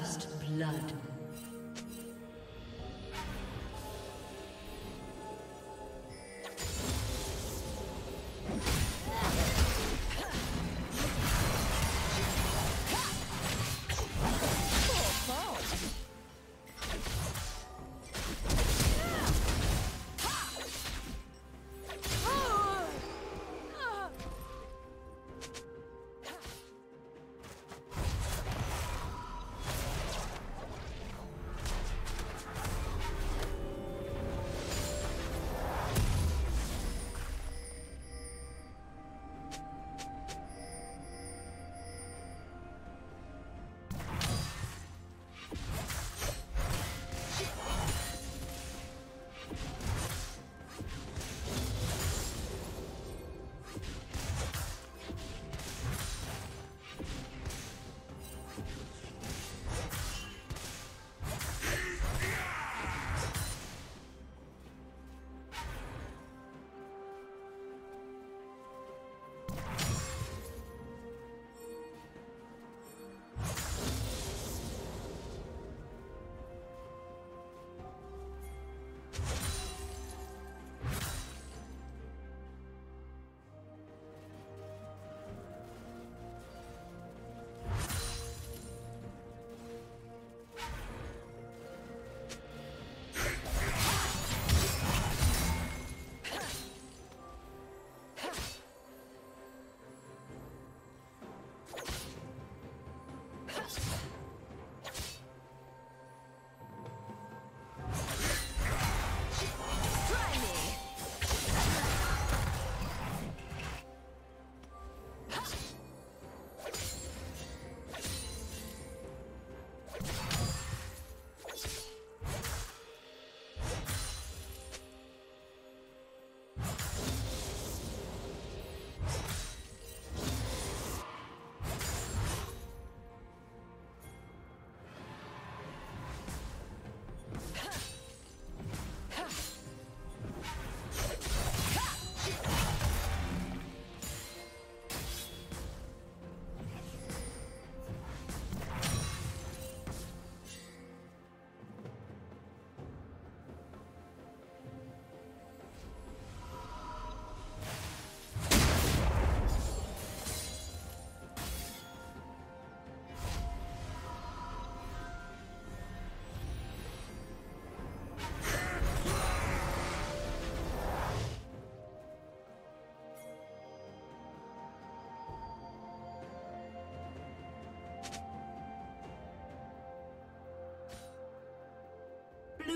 First blood.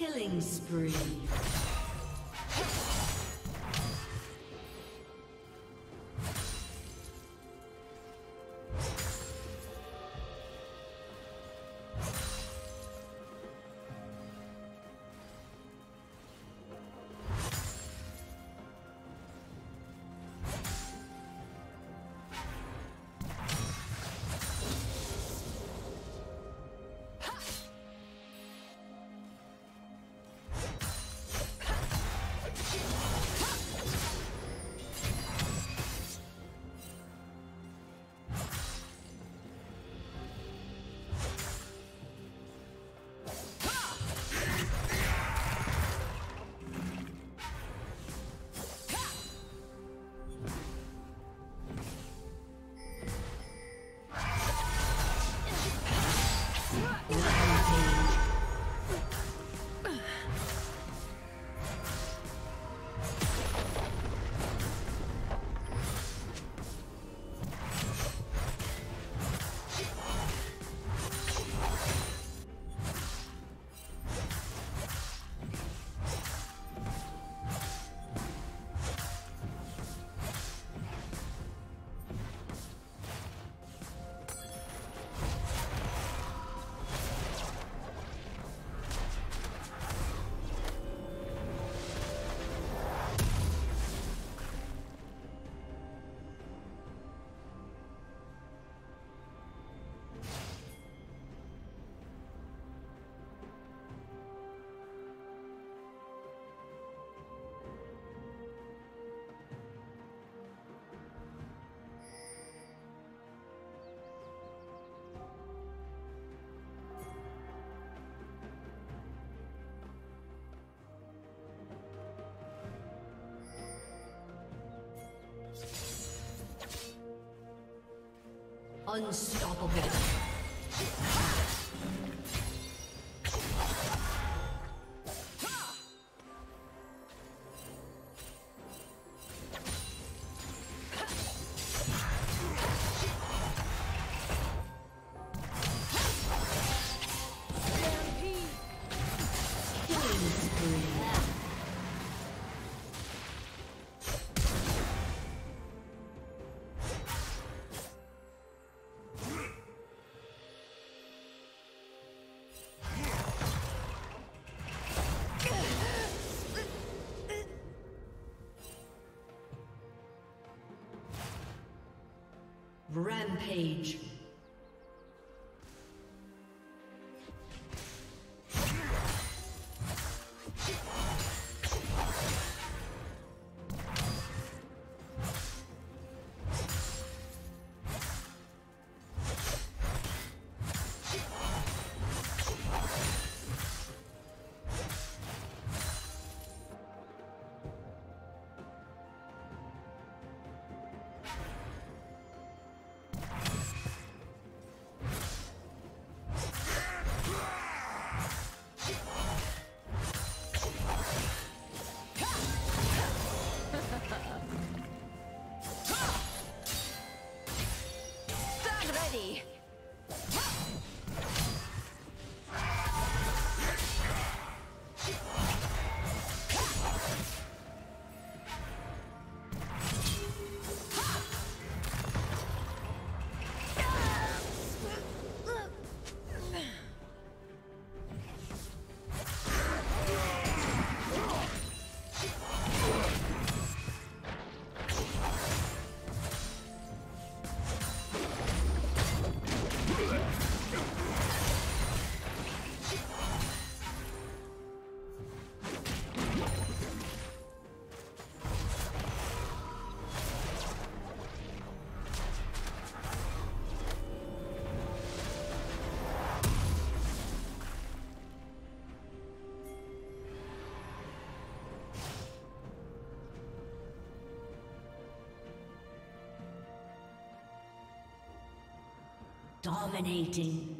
Killing spree. Unstoppable. Rampage. Dominating.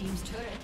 Team's turret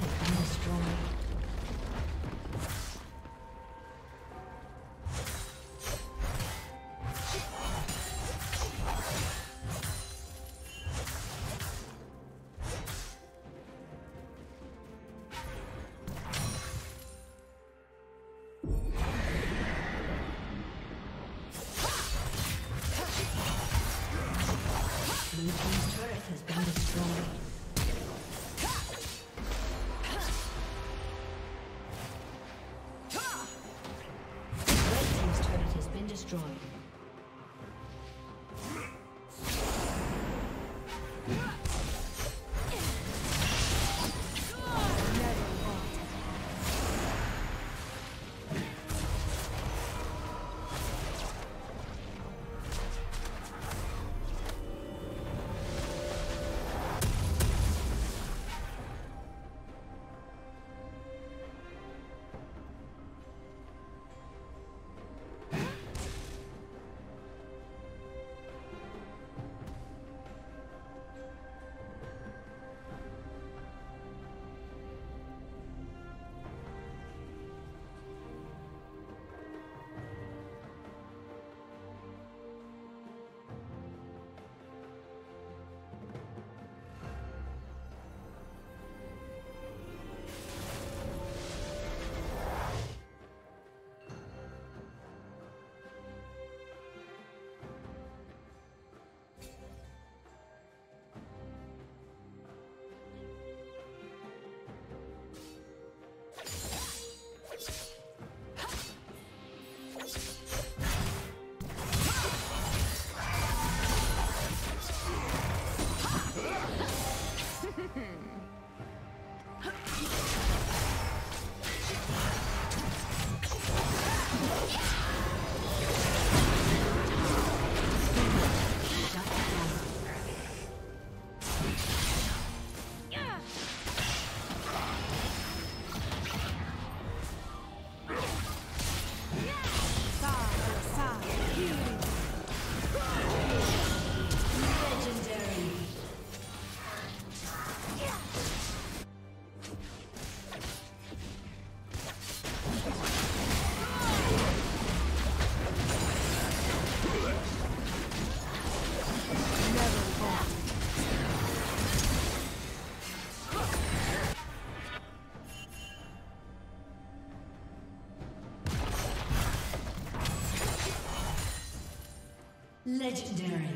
Legendary.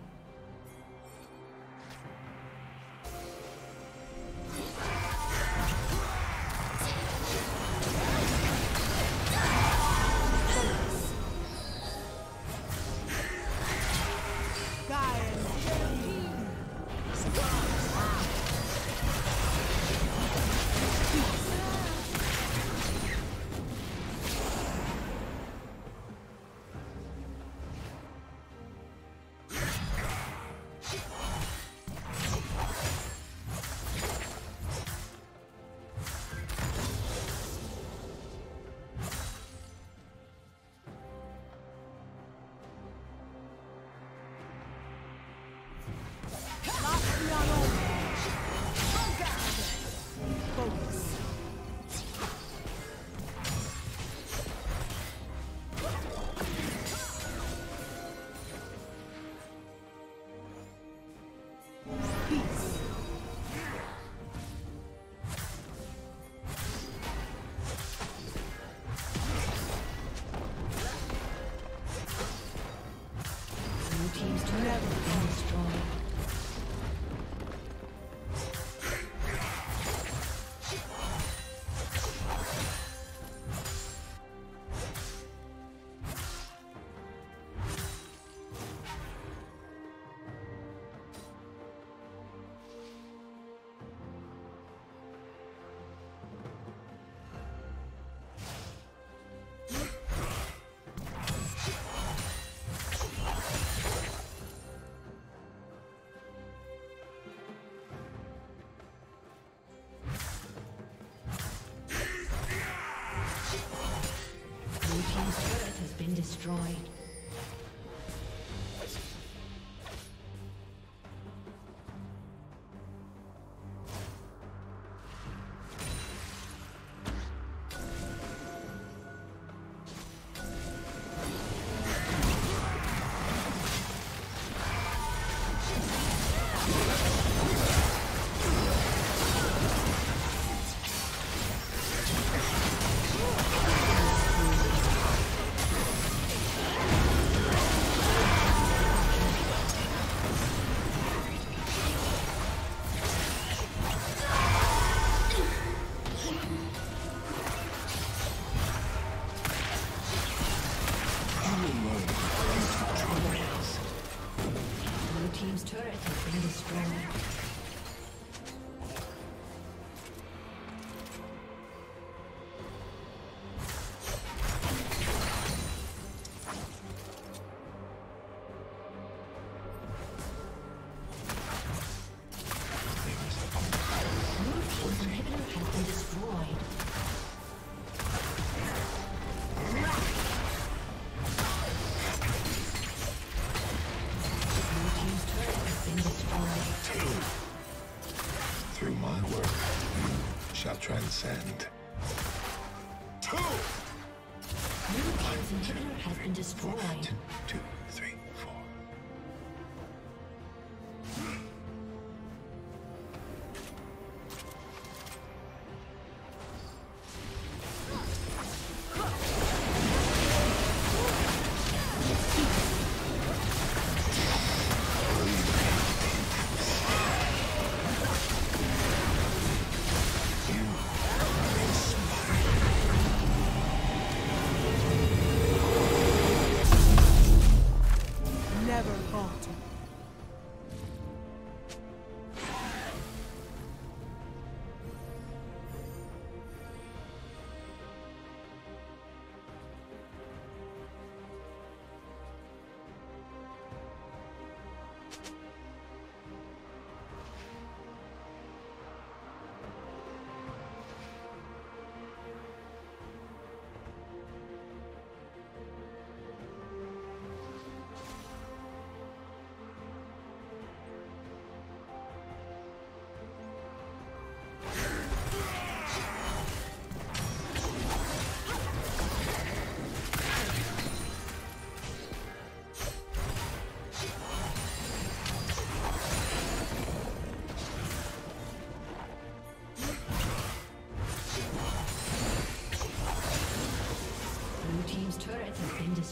Transcend.